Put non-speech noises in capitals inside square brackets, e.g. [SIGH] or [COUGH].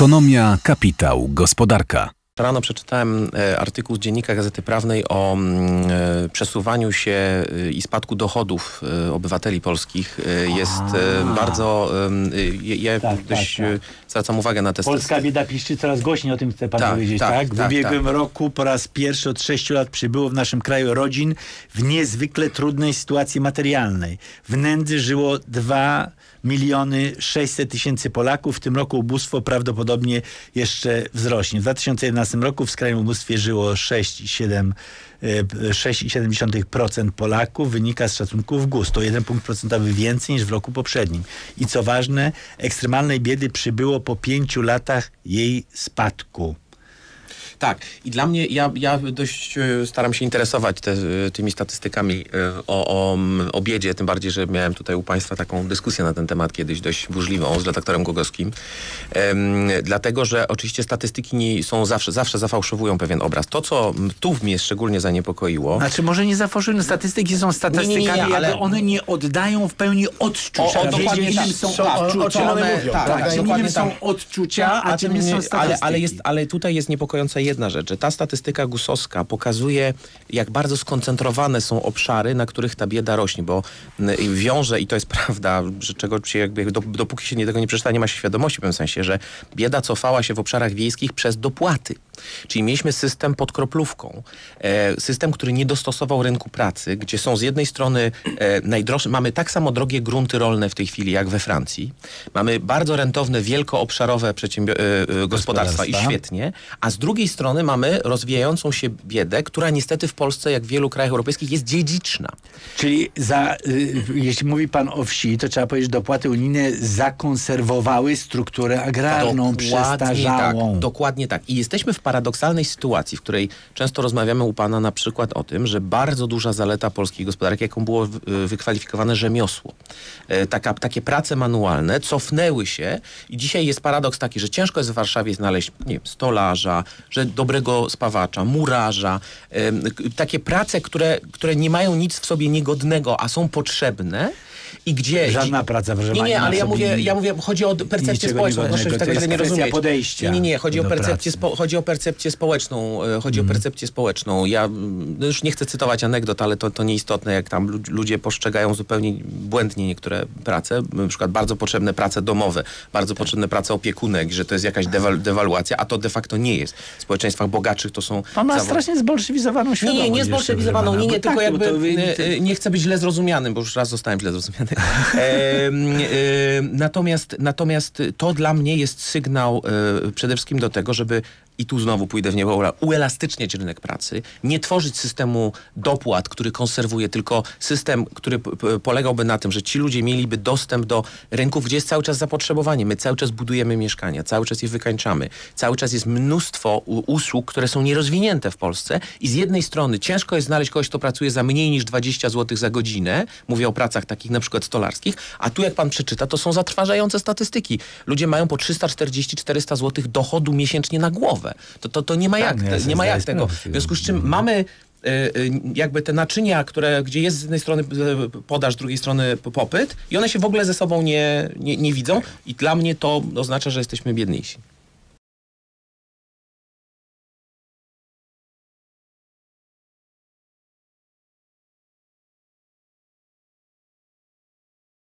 Ekonomia, kapitał, gospodarka. Rano przeczytałem e, artykuł z Dziennika Gazety Prawnej o mm, e, przesuwaniu się e, i spadku dochodów obywateli polskich. Jest A. bardzo... Ja tak, dość tak, tak. zwracam uwagę na te Polska bieda piszczy coraz głośniej, o tym chcę pan tak, powiedzieć, tak? tak? W tak, ubiegłym tak. roku po raz pierwszy od sześciu lat przybyło w naszym kraju rodzin w niezwykle trudnej sytuacji materialnej. W nędzy żyło dwa miliony 600 tysięcy Polaków. W tym roku ubóstwo prawdopodobnie jeszcze wzrośnie. W 2011 roku w skrajnym ubóstwie żyło 6,7 6,7% e, Polaków wynika z szacunków GUS. To 1 punkt procentowy więcej niż w roku poprzednim. I co ważne, ekstremalnej biedy przybyło po pięciu latach jej spadku. Tak. I dla mnie, ja, ja dość e, staram się interesować te, e, tymi statystykami e, o, o, o biedzie, tym bardziej, że miałem tutaj u Państwa taką dyskusję na ten temat kiedyś dość burzliwą z redaktorem Gogowskim. Um, dlatego, że oczywiście statystyki nie są zawsze, zawsze zafałszowują pewien obraz. To, co tu mnie szczególnie zaniepokoiło... Znaczy, może nie zafałszują, statystyki są statystykami, nie, nie, nie, ale one nie oddają w pełni odczucia. O, o, dokładnie tak. są, są odczucia. Tak, tak, tak, dokładnie są odczucia, a czym nie są statystyki. Ale, ale, jest, ale tutaj jest niepokojąca jedna rzecz, że ta statystyka gusowska pokazuje, jak bardzo skoncentrowane są obszary, na których ta bieda rośnie, bo wiąże, i to jest [LAUGHS] prawda, że czego się jakby, dopóki się tego nie przeczyta, nie ma się świadomości w pewnym sensie, że bieda cofała się w obszarach wiejskich przez dopłaty. Czyli mieliśmy system pod kroplówką. E, system, który nie dostosował rynku pracy, gdzie są z jednej strony e, najdroższe, mamy tak samo drogie grunty rolne w tej chwili jak we Francji. Mamy bardzo rentowne, wielkoobszarowe e, e, gospodarstwa i świetnie, a z drugiej strony mamy rozwijającą się biedę, która niestety w Polsce, jak w wielu krajach europejskich, jest dziedziczna. Czyli za, y, jeśli mówi pan o wsi, to trzeba powiedzieć, dopłaty unijne zakonserwowały strukturę agrarną, dokładnie przestarzałą. Tak, dokładnie tak. I jesteśmy w paradoksalnej sytuacji, w której często rozmawiamy u pana na przykład o tym, że bardzo duża zaleta polskiej gospodarki, jaką było wykwalifikowane rzemiosło. E, taka, takie prace manualne cofnęły się i dzisiaj jest paradoks taki, że ciężko jest w Warszawie znaleźć nie wiem, stolarza, że dobrego spawacza, murarza. Takie prace, które, które nie mają nic w sobie niegodnego, a są potrzebne i gdzie... Żadna praca, proszę Nie, nie, ale ja mówię, ja mówię, chodzi o percepcję społeczną. Proszę tego nie rozumieć. podejścia. Nie, nie, nie, chodzi o percepcję, chodzi o percepcję społeczną. E, chodzi o percepcję społeczną. Ja no już nie chcę cytować anegdot, ale to, to nieistotne, jak tam ludzie postrzegają zupełnie błędnie niektóre prace. Na przykład bardzo potrzebne prace domowe, bardzo potrzebne prace opiekunek, że to jest jakaś dewal, dewaluacja, a to de facto nie jest. W społeczeństwach bogatszych to są... Pan ma zawod... strasznie zbolszewizowaną świadomość. Nie, nie, nie zbolszewizowaną, nie, nie, tylko tak, jakby e, nie chcę być źle zrozumianym, bo już raz zostałem źle zrozumiany. [LAUGHS] Natomiast, natomiast to dla mnie jest sygnał e, przede wszystkim do tego, żeby i tu znowu pójdę w niebo, uelastyczniać rynek pracy, nie tworzyć systemu dopłat, który konserwuje, tylko system, który polegałby na tym, że ci ludzie mieliby dostęp do rynków, gdzie jest cały czas zapotrzebowanie. My cały czas budujemy mieszkania, cały czas je wykańczamy. Cały czas jest mnóstwo usług, które są nierozwinięte w Polsce i z jednej strony ciężko jest znaleźć kogoś, kto pracuje za mniej niż 20 zł za godzinę, mówię o pracach takich na przykład stolarskich, a tu jak pan przeczyta, to są zatrważające statystyki. Ludzie mają po 340-400 zł dochodu miesięcznie na głowę. To, to, to nie ma jak, tak, nie ma jak tego. W związku z czym mamy e, e, jakby te naczynia, które, gdzie jest z jednej strony e, podaż, z drugiej strony popyt i one się w ogóle ze sobą nie, nie, nie widzą i dla mnie to oznacza, że jesteśmy biedniejsi.